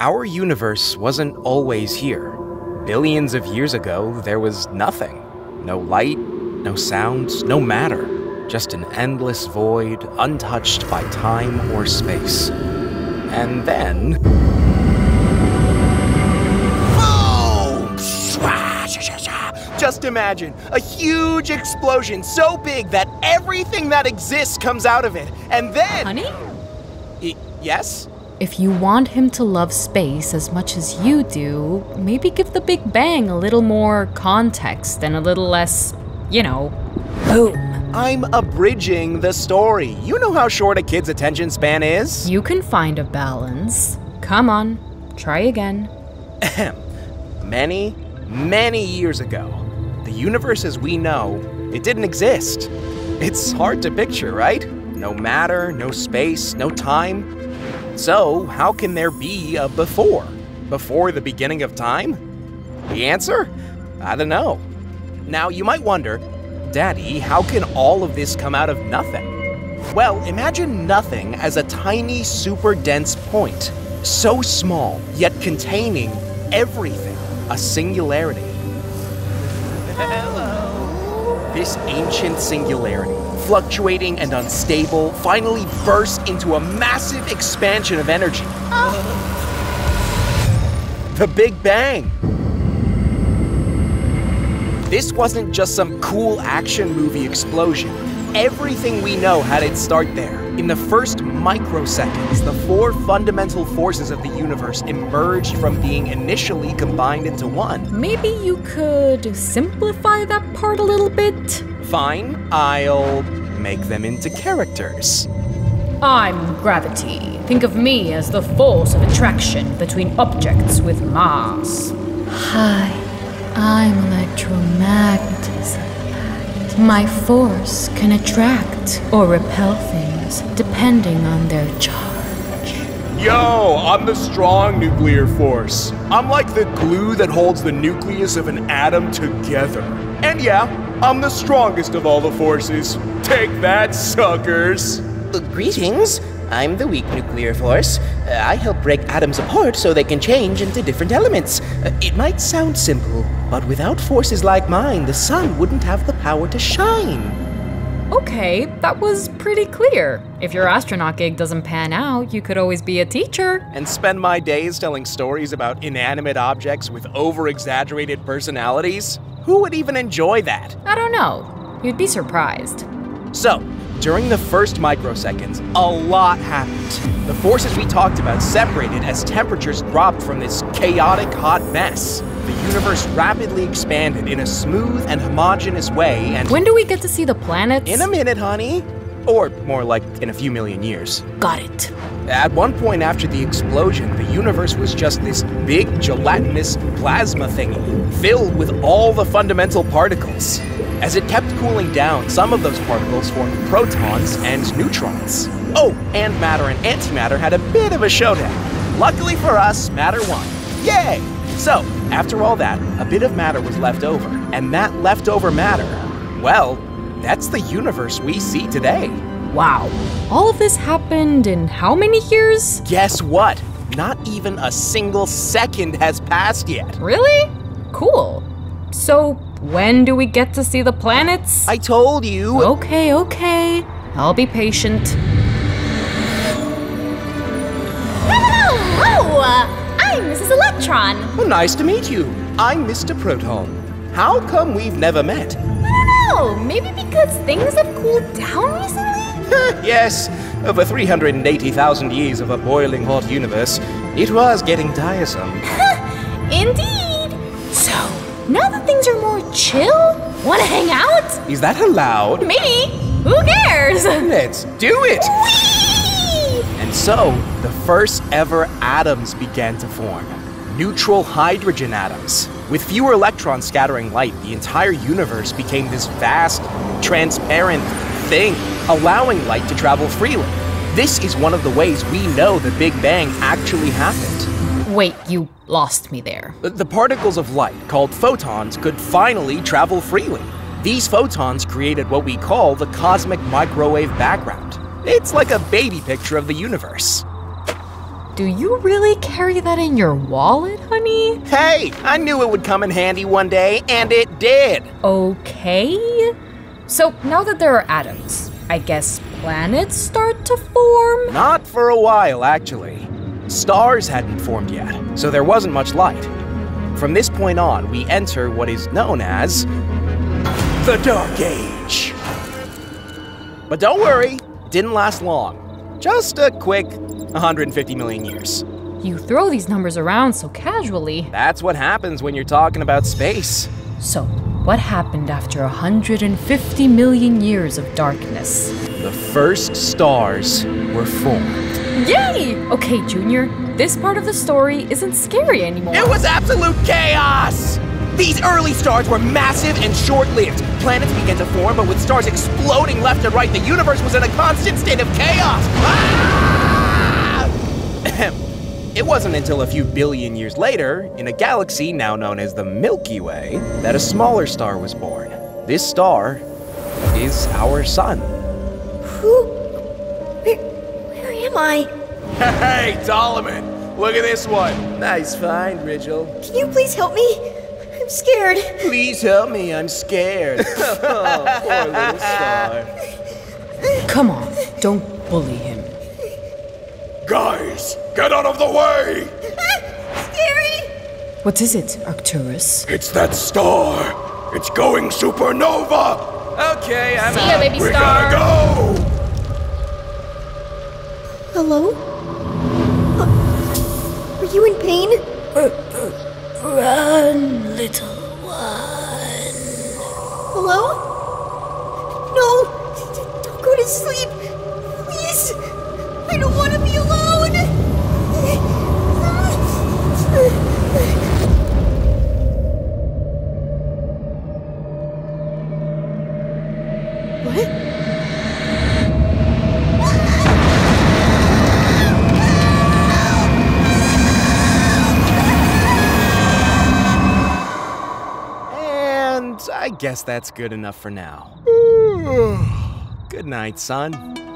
Our universe wasn't always here. Billions of years ago, there was nothing. No light, no sound, no matter. Just an endless void, untouched by time or space. And then. Boom! Just imagine a huge explosion so big that everything that exists comes out of it. And then. Honey? Y- yes? If you want him to love space as much as you do, maybe give the Big Bang a little more context and a little less, you know, boom. I'm abridging the story. You know how short a kid's attention span is? You can find a balance. Come on, try again. Many, many years ago, the universe as we know, it didn't exist. It's hard to picture, right? No matter, no space, no time. So, how can there be a before? Before the beginning of time? The answer? I don't know. Now, you might wonder, Daddy, how can all of this come out of nothing? Well, imagine nothing as a tiny, super dense point. So small, yet containing everything. A singularity. Hello. This ancient singularity, fluctuating and unstable, finally burst into a massive expansion of energy. The Big Bang. This wasn't just some cool action movie explosion. Everything we know had its start there. In the first microseconds, the four fundamental forces of the universe emerged from being initially combined into one. Maybe you could simplify that part a little bit? Fine, I'll make them into characters. I'm gravity. Think of me as the force of attraction between objects with mass. Hi, I'm electromagnetism. My force can attract or repel things depending on their charge. Yo, I'm the strong nuclear force. I'm like the glue that holds the nucleus of an atom together. And yeah, I'm the strongest of all the forces. Take that, suckers! Uh, greetings. I'm the weak nuclear force. Uh, I help break atoms apart so they can change into different elements. Uh, it might sound simple, but without forces like mine, the sun wouldn't have the power to shine. Okay, that was pretty clear. If your astronaut gig doesn't pan out, you could always be a teacher. And spend my days telling stories about inanimate objects with over exaggerated personalities? Who would even enjoy that? I don't know. You'd be surprised. So, during the first microseconds, a lot happened. The forces we talked about separated as temperatures dropped from this chaotic hot mess. The universe rapidly expanded in a smooth and homogeneous way, and When do we get to see the planets? in a minute, honey, or more like in a few million years. Got it. At one point after the explosion, the universe was just this big gelatinous plasma thingy, filled with all the fundamental particles. As it kept cooling down, some of those particles formed protons and neutrons. Oh, and matter and antimatter had a bit of a showdown. Luckily for us, matter won. Yay! So, after all that, a bit of matter was left over, and that leftover matter, well, that's the universe we see today. Wow. All of this happened in how many years? Guess what? Not even a single second has passed yet. Really? Cool. So, when do we get to see the planets? I told you. Okay, okay. I'll be patient. Electron. Well, nice to meet you. I'm Mr. Proton. How come we've never met? I don't know, maybe because things have cooled down recently? yes, over 380,000 years of a boiling hot universe, it was getting tiresome. Indeed. So, now that things are more chill, wanna hang out? Is that allowed? Maybe. Who cares? Let's do it! Whee! And so, the first ever atoms began to form. Neutral hydrogen atoms. With fewer electrons scattering light, the entire universe became this vast, transparent thing, allowing light to travel freely. This is one of the ways we know the Big Bang actually happened. Wait, you lost me there. The- The particles of light, called photons, could finally travel freely. These photons created what we call the cosmic microwave background. It's like a baby picture of the universe. Do you really carry that in your wallet, honey? Hey, I knew it would come in handy one day, and it did. Okay. So now that there are atoms, I guess planets start to form? Not for a while, actually. Stars hadn't formed yet, so there wasn't much light. From this point on, we enter what is known as the Dark Age. But don't worry, it didn't last long. Just a quick 150 million years. You throw these numbers around so casually. That's what happens when you're talking about space. So, what happened after 150 million years of darkness? The first stars were formed. Yay! Okay, Junior, this part of the story isn't scary anymore. It was absolute chaos! These early stars were massive and short-lived. Planets began to form, but with stars exploding left and right, the universe was in a constant state of chaos. Ah! It wasn't until a few billion years later, in a galaxy now known as the Milky Way, that a smaller star was born. This star is our sun. Who? Where, where am I? Hey, Solomon! Look at this one. Nice find, Rigel. Can you please help me? I'm scared. Please help me, I'm scared. oh, poor little star. Come on, don't bully him. Guys, get out of the way! Scary! What is it, Arcturus? It's that star. It's going supernova. Okay, I'm See ya, baby We star. gotta go. Hello? Uh, Are you in pain? Run, little one. Hello? No! Don't go to sleep! Please! I don't want to be alone! What? And I guess that's good enough for now. good night, son.